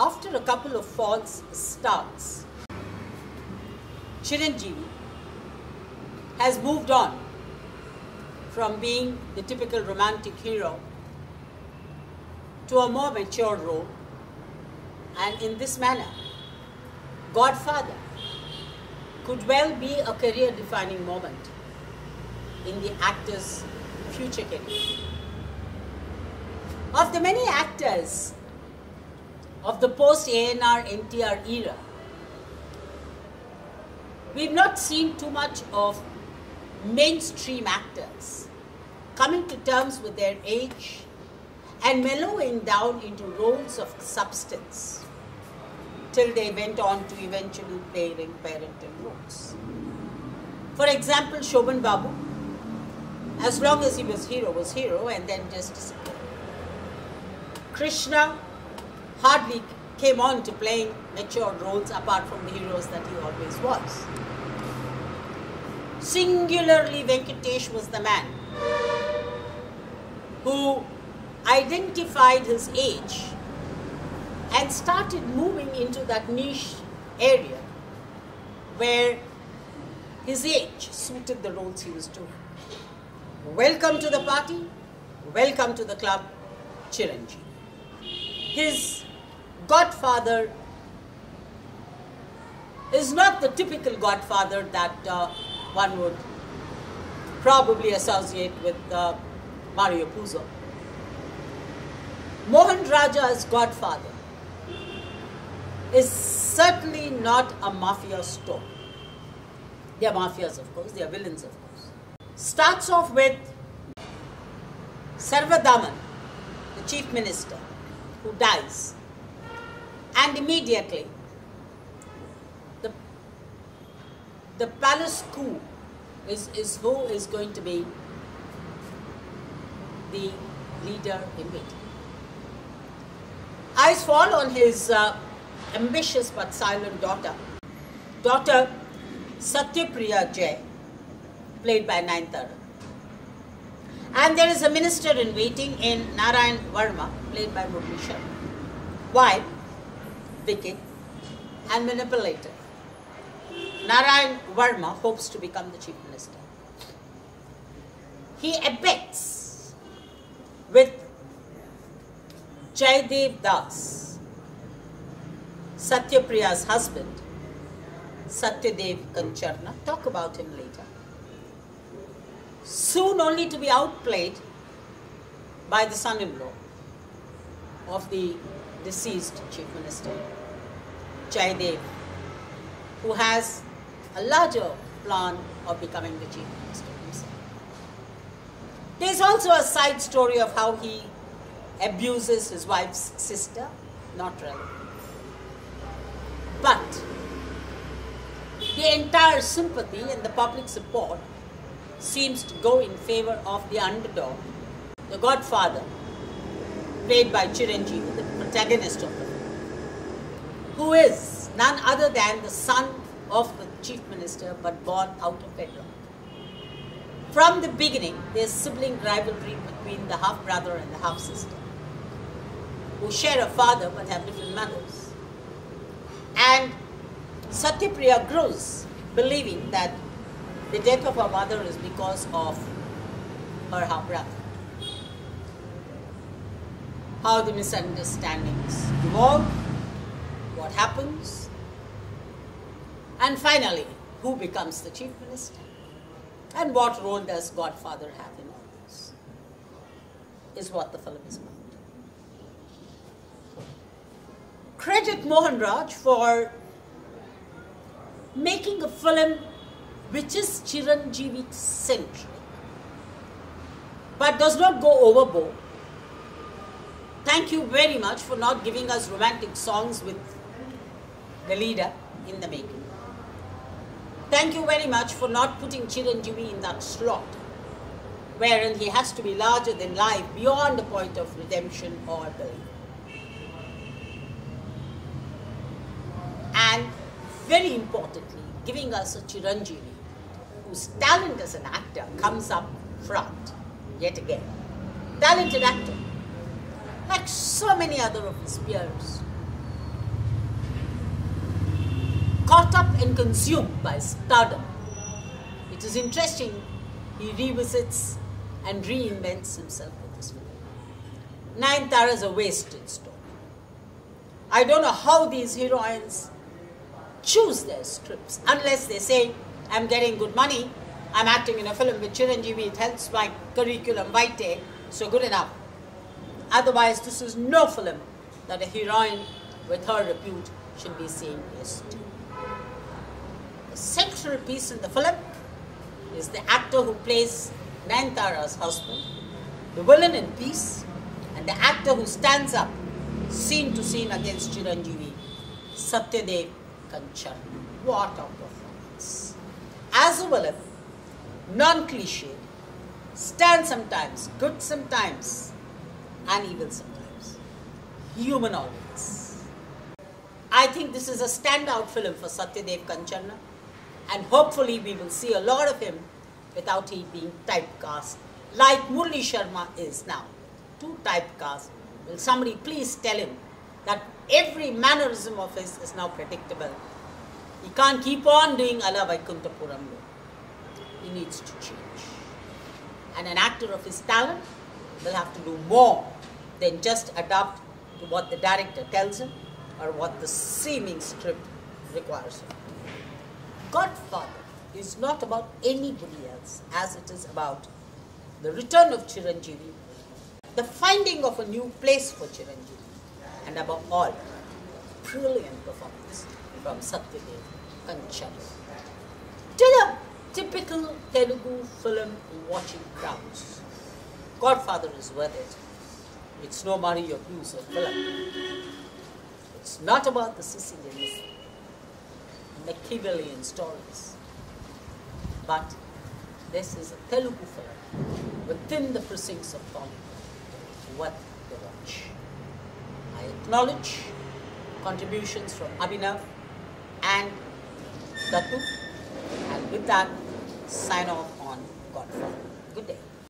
after a couple of false starts, Chiranjeevi has moved on from being the typical romantic hero to a more mature role. And in this manner, Godfather could well be a career defining moment in the actor's future career. Of the many actors of the post ANR NTR era, we've not seen too much of mainstream actors coming to terms with their age and mellowing down into roles of substance till they went on to eventually playing parental roles. For example, Shobhan Babu, as long as he was hero, was hero and then just disappeared. Krishna hardly came on to playing mature roles apart from the heroes that he always was. Singularly, Venkatesh was the man who identified his age and started moving into that niche area where his age suited the roles he was doing. Welcome to the party, welcome to the club, Chiranjeevi. His godfather is not the typical godfather that uh, one would probably associate with uh, Mario Puzo. Mohan Raja's godfather is certainly not a mafia story. They are mafias, of course, they are villains, of course. Starts off with Sarvadaman, the chief minister, who dies. And immediately, the, the palace coup is, is who is going to be the leader in waiting. Eyes fall on his uh, ambitious but silent daughter, daughter Satyapriya Jay, played by Nayanthara. And there is a minister in waiting in Narayan Verma, played by Murali Sharma. Wife, wicked and manipulative. Narayan Verma hopes to become the chief minister. He abets with Jaydev Das, Satyapriya's husband, Satyadev Kancharana. Talk about him later. Soon only to be outplayed by the son-in-law of the deceased chief minister, Jaydev, who has a larger plan of becoming the chief minister himself. There's also a side story of how he abuses his wife's sister, not relevant. But the entire sympathy and the public support seems to go in favor of the underdog, the godfather, played by Chiranjeevi, protagonist of the film, who is none other than the son of the chief minister but born out of wedlock. From the beginning, there's sibling rivalry between the half brother and the half sister, who share a father but have different mothers. And Satyapriya grows believing that the death of her mother is because of her half brother. How the misunderstandings evolve, what happens, and finally, who becomes the chief minister? And what role does Godfather have in all this? Is what the film is about. Credit Mohan Raj for making a film which is Chiranjeevi centric, but does not go overboard. Thank you very much for not giving us romantic songs with the leader in the making. Thank you very much for not putting Chiranjeevi in that slot, wherein he has to be larger than life beyond the point of redemption or belief. And very importantly, giving us a Chiranjeevi whose talent as an actor comes up front yet again. Talented actor, like so many other of his peers, caught up and consumed by stardom. It is interesting, he revisits and reinvents himself with this film. Nayanthara is a wasted story. I don't know how these heroines choose their scripts unless they say, I'm getting good money, I'm acting in a film with Chiranjeevi, it helps my curriculum vitae, so good enough. Otherwise, this is no film that a heroine with her repute should be seen to. The central piece in the film is the actor who plays Nayanthara's husband, the villain in peace, and the actor who stands up scene to scene against Chiranjeevi, Satyadev Kanchana. What a performance. As a villain, non-cliched, stand sometimes, good sometimes, and evil sometimes. Human always. I think this is a standout film for Satyadev Kanchana and hopefully we will see a lot of him without he being typecast like Murali Sharma is now. Too typecast. Will somebody please tell him that every mannerism of his is now predictable. He can't keep on doing Ala Vaikuntapuram. He needs to change. And an actor of his talent will have to do more than just adapt to what the director tells him or what the seeming script requires him. Godfather is not about anybody else as it is about the return of Chiranjeevi, the finding of a new place for Chiranjeevi, and above all, brilliant performance from Satyadev Kanchana. To the typical Telugu film watching crowds, Godfather is worth it. It's no Mario Puzo film. It's not about the Sicilians, Machiavellian stories. But this is a Telugu film within the precincts of Bollywood worth the watch. I acknowledge contributions from Abhinav and Datu and with that sign off on Godfather. Good day.